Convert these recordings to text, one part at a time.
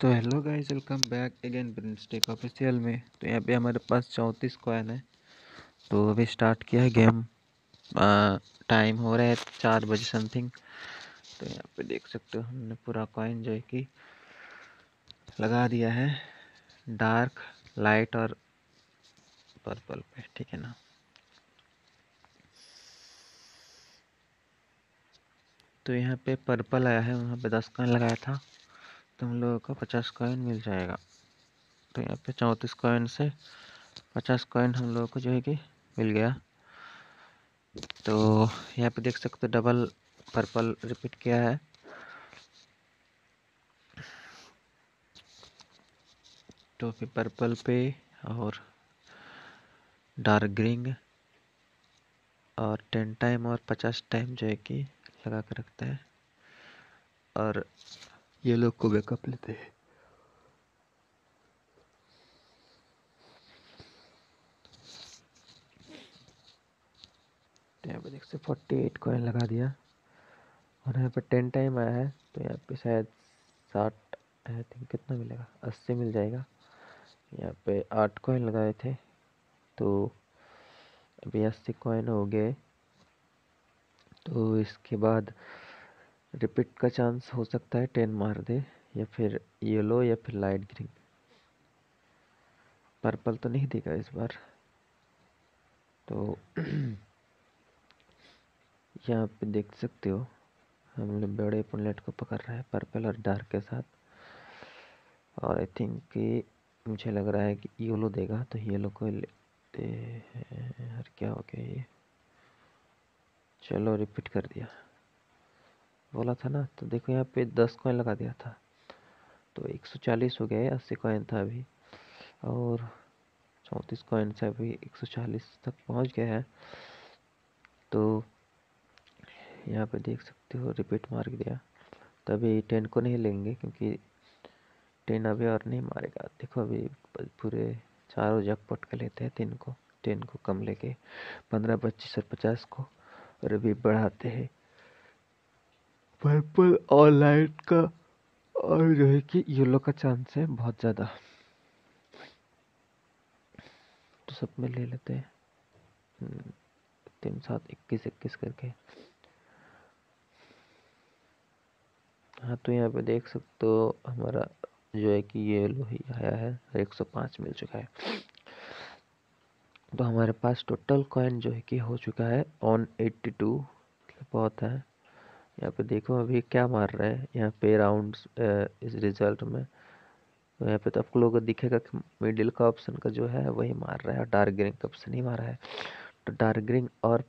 तो hello guys welcome back again ब्रिंस्टेक official में। तो यहाँ पे हमारे पास चौंतीस कॉइन है। तो अभी स्टार्ट किया है गेम टाइम हो रहा है चार बजे समथिंग तो यहाँ पे देख सकते हो हमने पूरा कॉइन जो है कि। लगा दिया है। डार्क लाइट और पर्पल पे, ठीक है ना? तो यहाँ पे पर्पल आया है, वहाँ पे दस कॉइन लगाया था। तो हम लोगों को पचास कॉइन मिल जाएगा। तो यहाँ पे चौंतीस कॉइन से पचास कॉइन हम लोगों को जो है कि मिल गया। तो यहाँ पे देख सकते हो डबल पर्पल रिपीट किया है। तो फिर पर्पल पे और डार्क ग्रीन और टेन टाइम और पचास टाइम जो है कि लगा कर रखते हैं। और ये लोग को बैकअप लेते हैं। देख सकते फोर्टी एट कॉइन लगा दिया। और यहाँ पे टेन टाइम आया है तो यहाँ पे शायद साठ आई थिंक कितना मिलेगा? अस्सी मिल जाएगा। यहाँ पे आठ कॉइन लगाए थे तो अभी अस्सी कॉइन हो गए। तो इसके बाद रिपीट का चांस हो सकता है, टेन मार दे, या फिर येलो, या फिर लाइट ग्रीन। पर्पल तो नहीं देगा इस बार। तो यहाँ पे देख सकते हो हम लोग बड़े पुलेट को पकड़ रहे हैं, पर्पल और डार्क के साथ। और आई थिंक कि मुझे लग रहा है कि येलो देगा तो येलो को लेते हैं क्या हो गया ये। चलो रिपीट कर दिया। बोला था ना तो देखो यहाँ पे दस कॉइन लगा दिया था। तो एक सौ चालीस हो गया है अस्सी कॉइन था अभी। और चौंतीस कॉइन से अभी एक सौ चालीस तक पहुँच गया है। तो यहाँ पे देख सकते हो रिपीट मार दिया। तो अभी टेन को नहीं लेंगे, क्योंकि टेन अभी और नहीं मारेगा। देखो अभी पूरे चारों जगपट का लेते हैं तीन को टेन को कम लेके। पंद्रह, पच्चीस और पचास को और अभी बढ़ाते हैं। पर्पल और लाइट का और जो है कि येलो का चांस है बहुत ज़्यादा। तो सब में ले लेते हैं। हम्म, तीन सात इक्कीस इक्कीस करके। हाँ तो यहाँ पे देख सकते हो हमारा जो है कि ये ही आया है एक सौ पाँच मिल चुका है। तो हमारे पास टोटल कॉइन जो है कि हो चुका है ऑन एट्टी टू बहुत है। यहाँ पे देखो अभी क्या मार रहा है। यहाँ पे राउंड इस रिज़ल्ट में। तो यहाँ पे तो आप लोगों को दिखेगा कि मिडिल का ऑप्शन का जो है, वही मार रहा है और डार्क ग्रीन का ऑप्शन ही मारा है। तो डार्क ग्रीन और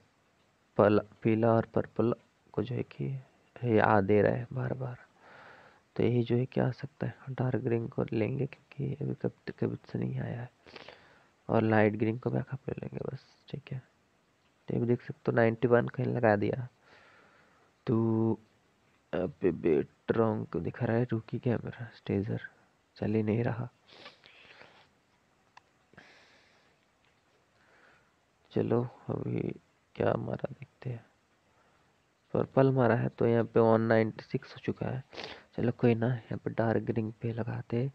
पीला और पर्पल को जो है कि ये आ दे रहा है बार बार तो यही जो है क्या आ सकता है। डार्क ग्रीन को लेंगे क्योंकि अभी कब कभी से नहीं आया है। और लाइट ग्रीन को बैकअप ले लेंगे बस, ठीक है। तो ये देख सकते हो नाइन्टी वन कहीं लगा दिया। तो पे बेट रॉन्ग दिखा रहा है, रुकी क्या मेरा स्टेजर चल ही नहीं रहा। चलो, अभी क्या मारा देखते हैं। पर्पल मारा है तो यहाँ पे वन नाइन्टी सिक्स हो चुका है। चलो कोई ना, यहाँ पे डार्क ग्रीन पे लगाते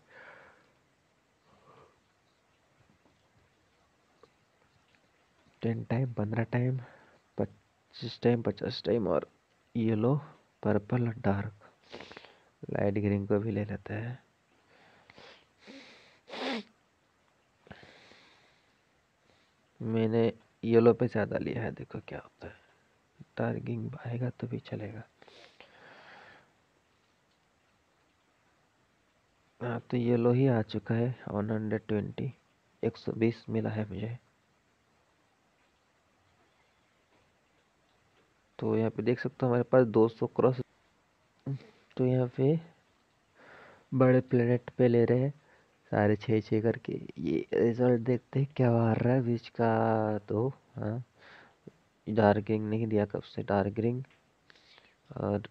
टेन टाइम पंद्रह टाइम पच्चीस टाइम पचास टाइम और yellow purple, dark, light green को भी ले लेते हैं। मैंने येलो पे ज़्यादा लिया है, देखो क्या होता है। टारगिंग आएगा तो भी चलेगा। हाँ तो ये लो ही आ चुका है वन हंड्रेड ट्वेंटी एक सौ बीस मिला है मुझे। तो यहाँ पे देख सकते हो हमारे पास दो सौ क्रॉस तो यहाँ पे बड़े प्लेनेट पे ले रहे हैं। सारे छः छः करके। ये रिज़ल्ट देखते हैं क्या आ रहा है बीच का। तो हाँ। डार्क ग्रीन नहीं दिया कब से? डार्क ग्रीन और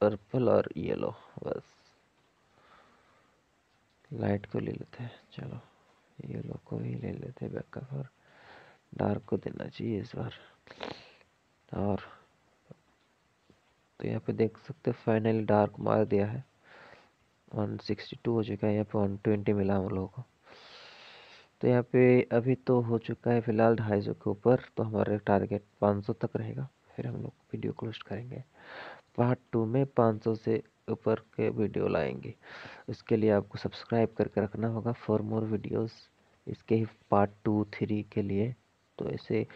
पर्पल और येलो बस। लाइट को ले लेते हैं। चलो येलो को ही ले लेते हैं बैकअप और डार्क को देना चाहिए इस बार। और तो यहाँ पे देख सकते हैं फाइनली डार्क मार दिया है। वन सिक्सटी टू हो चुका है, यहाँ पे वन ट्वेंटी मिला हम लोगों को। तो यहाँ पे अभी तो हो चुका है फ़िलहाल ढाई सौ के ऊपर तो हमारा टारगेट पाँच सौ तक रहेगा। फिर हम लोग वीडियो क्लोज करेंगे। पार्ट टू में पाँच सौ से ऊपर के वीडियो लाएँगे। इसके लिए आपको सब्सक्राइब करके रखना होगा फॉर मोर वीडियोस इसके ही पार्ट टू थ्री के लिए। तो ऐसे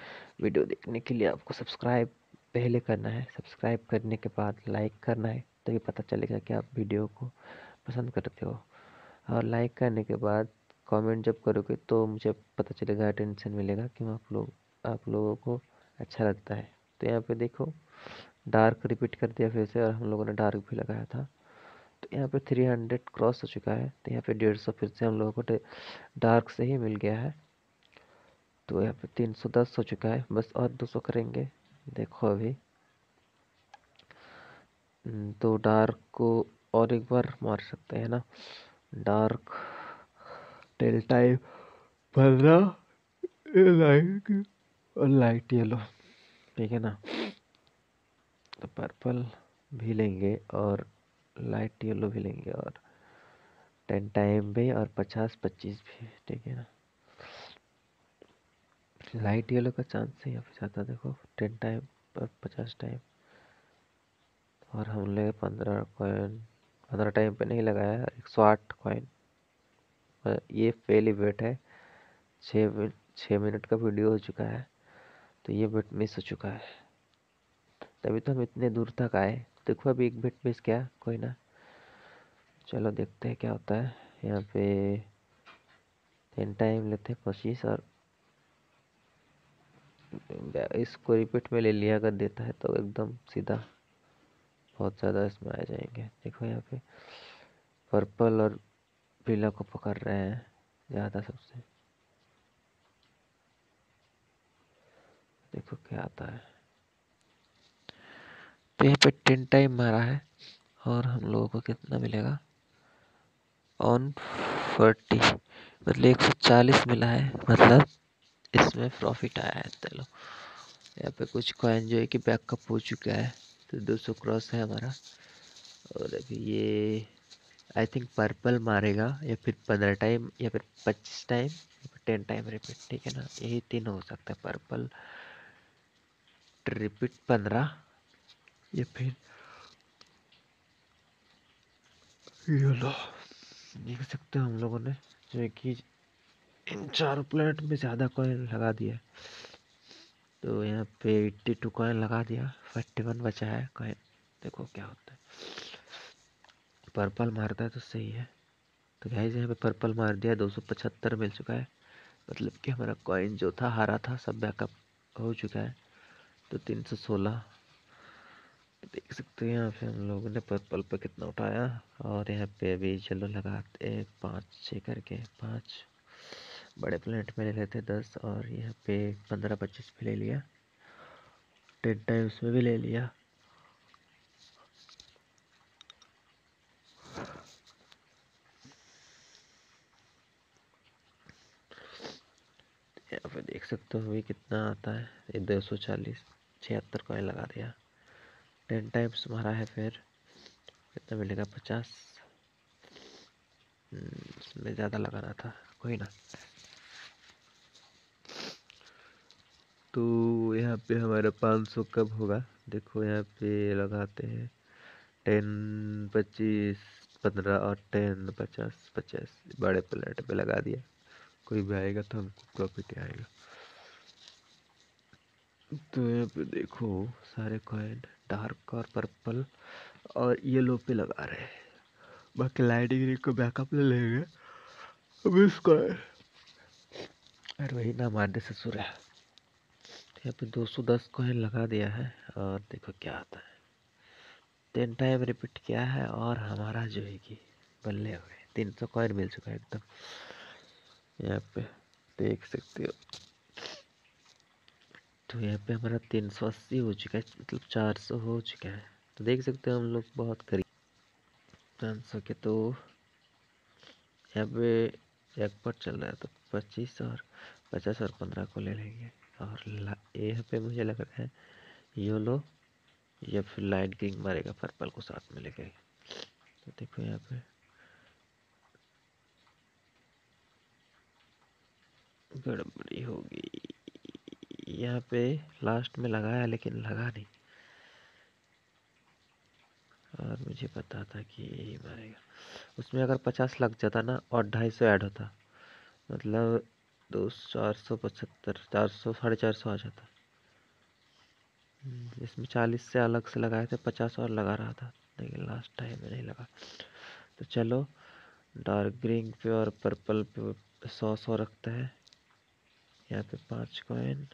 वीडियो देखने के लिए आपको सब्सक्राइब पहले करना है, सब्सक्राइब करने के बाद लाइक करना है, तभी पता चलेगा कि आप वीडियो को पसंद करते हो। और लाइक करने के बाद कमेंट जब करोगे तो मुझे पता चलेगा, अटेंशन मिलेगा कि आप लोग, आप लोगों को अच्छा लगता है। तो यहाँ पे देखो, डार्क रिपीट कर दिया फिर से और हम लोगों ने डार्क भी लगाया था। तो यहाँ पे थ्री हंड्रेड क्रॉस हो चुका है तो यहाँ पे डेढ़ सौ फिर से हम लोगों को डार्क से ही मिल गया है। तो यहाँ पे तीन सौ दस हो चुका है, बस और दो सौ करेंगे। देखो अभी। हम्म, तो डार्क को और एक बार मार सकते हैं ना। डार्क टेल टाइम पंद्रह लाइट और लाइट येलो। ठीक है ना? तो पर्पल भी लेंगे और लाइट येलो भी लेंगे और टेन टाइम भी और पचास पच्चीस भी। ठीक है ना? लाइट येलो का चांस है यहाँ पे ज़्यादा देखो टेन टाइम पचास टाइम और हम ले पंद्रह कॉइन पंद्रह टाइम पे नहीं लगाया, एक सौ आठ कॉइन ये पहली बेट है. छः छः मिनट का वीडियो हो चुका है. तो ये बेट मिस हो चुका है. तभी तो हम इतने दूर तक आए. देखो अभी एक बेट मिस क्या, कोई ना. चलो देखते हैं क्या होता है. यहाँ पे टेन टाइम लेते हैं पच्चीस और इसको रिपीट में ले लिया अगर देता है तो एकदम सीधा बहुत ज़्यादा इसमें आ जाएँगे। देखो यहाँ पे पर्पल और पीला को पकड़ रहे हैं ज़्यादा सबसे। देखो क्या आता है। तो यहाँ पे टेन टाइम मारा है और हम लोगों को कितना मिलेगा? ऑन फोर्टी मतलब एक सौ चालीस मिला है मतलब इसमें प्रॉफिट आया है, चलो। यहाँ पे कुछ कॉइन जो है कि बैकअप हो चुका है तो दो सौ क्रॉस है हमारा। और अभी ये आई थिंक पर्पल मारेगा, या फिर पंद्रह टाइम या फिर पच्चीस टाइम या फिर टेन टाइम रिपीट ठीक है ना? यही तीन हो सकता है पर्पल रिपीट पंद्रह, या फिर ये लो, देख सकते हो हम लोगों ने, जो कि इन चार प्लेट में ज़्यादा कॉइन लगा दिया। तो यहाँ पे एट्टी टू कॉइन लगा दिया। फोर्टी वन बचा है कॉइन देखो क्या होता है। पर्पल मारता है तो सही है। तो गाइज़ यहाँ पे पर्पल मार दिया। दो सौ पचहत्तर मिल चुका है। मतलब कि हमारा कॉइन जो था, हारा था, सब बैकअप हो चुका है। तो तीन सौ सोलह। देख सकते हैं यहाँ पे हम लोगों ने पर्पल पे कितना उठाया। और यहाँ पे अभी चलो लगाते पाँच छः करके, पाँच। बड़े प्लेट में ले लेते दस और यहाँ पे पंद्रह पच्चीस पे ले लिया। टेन टाइम्स में भी ले लिया। यहाँ पे देख सकते हो अभी कितना आता है। ये दो सौ चालीस छिहत्तर कॉइन लगा दिया। टेन टाइम्स मारा है फिर। कितना मिलेगा? पचास। हम्म, इसमें ज़्यादा लगाना था कोई ना। तो यहाँ पे हमारा पाँच सौ कब होगा? देखो यहाँ पे लगाते हैं। टेन पच्चीस, पंद्रह और टेन पचास पचास। बड़े प्लेट पे लगा दिया। कोई भी आएगा तो हमको प्रॉफिट आएगा। तो यहाँ पे देखो, सारे कॉइन डार्क और पर्पल और येलो पे लगा रहे हैं। बाकी लाइट ग्रीन को बैकअप ले लेंगे। अब इसको अरे वही ना, मारने से सुर। यहाँ पे 210 कॉइन लगा दिया है और देखो क्या आता है। टेन टाइम रिपीट किया है और हमारा जो है कि बल्ले हुए तीन सौ कॉइन मिल चुका है एकदम। यहाँ पे देख सकते हो। तो यहाँ पे हमारा तीन सौ अस्सी हो चुका है मतलब चार सौ हो चुका है। तो देख सकते हो हम लोग बहुत करीब। पाँच सौ के तो यहाँ पे जैकपॉट चल रहा है तो पच्चीस और पचास और पंद्रह को ले लेंगे। और यहाँ पे मुझे लग रहा है योलो या फिर लाइट ग्रीन मारेगा पर्पल को साथ में लेके। तो देखो यहाँ पे। गड़बड़ी होगी यहाँ पे लास्ट में लगाया, लेकिन लगा नहीं। और मुझे पता था कि यही मारेगा। उसमें अगर पचास लग जाता ना, और ढाई सौ ऐड होता मतलब दो चार सौ पचहत्तर चार सौ साढ़े चार सौ आ जाता। हम्म, इसमें चालीस से अलग से लगाए थे पचास और लगा रहा था लेकिन लास्ट टाइम में नहीं लगा। तो चलो डार्क ग्रीन पे और पर्पल पे सौ सौ रखता है। यहाँ पे पाँच कॉइन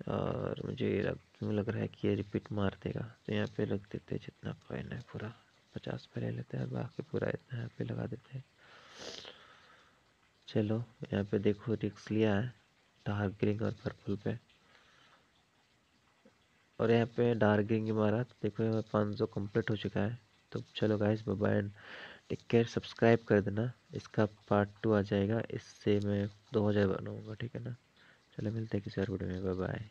और मुझे क्यों लग रहा है कि ये रिपीट मार देगा। तो यहाँ पे रख देते हैं जितना कॉइन है पूरा पचास पे ले लेते हैं बाकी पूरा इतना यहाँ पे लगा देते हैं। चलो, यहाँ पे देखो रिक्स लिया है, डार्क ग्रीन और पर्पल पे। और यहाँ पे डार्क ग्रीन की मारा तो देखो यहाँ पाँच सौ कंप्लीट हो चुका है। तो चलो guys bye and take care subscribe कर देना। इसका पार्ट टू आ जाएगा, इससे मैं दो हज़ार बनाऊँगा, ठीक है ना? चलो मिलते हैं किसी और वीडियो में बाय बाय